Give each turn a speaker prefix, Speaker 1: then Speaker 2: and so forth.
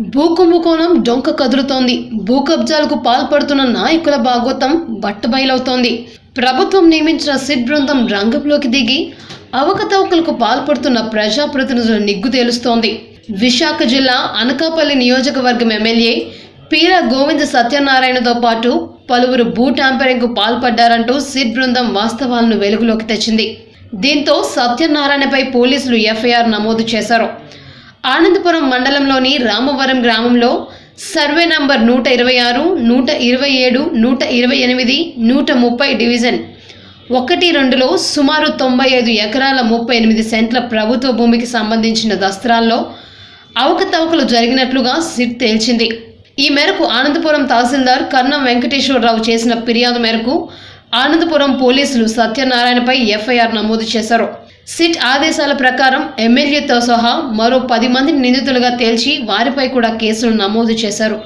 Speaker 1: భూ కుంభకోణం డొంక కదులుతోంది. భూ కబ్జాలకు పాల్పడుతున్న నాయకుల భాగోతం బట్టబయలవుతోంది. ప్రభుత్వం నియమించిన సిట్ బృందం రంగంలోకి దిగి అవకతవకలకు పాల్పడుతున్న ప్రజాప్రతినిధుల నిగ్గు తేలుస్తోంది. విశాఖ జిల్లా అనకాపల్లి నియోజకవర్గం ఎమ్మెల్యే పీర గోవింద సత్యనారాయణతో పాటు పలువురు భూ ట్యాంపరింగ్కు పాల్పడ్డారంటూ సిట్ బృందం వాస్తవాలను వెలుగులోకి తెచ్చింది. దీంతో సత్యనారాయణపై పోలీసులు ఎఫ్ఐఆర్ నమోదు చేశారు. ఆనందపురం మండలంలోని రామవరం గ్రామంలో సర్వే నంబర్ నూట ఇరవై ఆరు నూట ఇరవై ఏడు నూట ఇరవై ఎనిమిది నూట ముప్పై డివిజన్. ఒకటి రెండులో సుమారు తొంభై ఐదు ఎకరాల ముప్పై ఎనిమిది సెంట్ల ప్రభుత్వ భూమికి సంబంధించిన దస్త్రాల్లో అవకతవకలు జరిగినట్లుగా సిట్ తేల్చింది. ఈ మేరకు ఆనందపురం తహసీల్దార్ కర్ణం వెంకటేశ్వరరావు చేసిన ఫిర్యాదు మేరకు ఆనందపురం పోలీసులు సత్యనారాయణపై ఎఫ్ఐఆర్ నమోదు చేశారు. సిట్ ఆదేశాల ప్రకారం ఎమ్మెల్యేతో సహా మరో పది మందిని నిందితులుగా తేల్చి వారిపై కూడా కేసులు నమోదు చేశారు.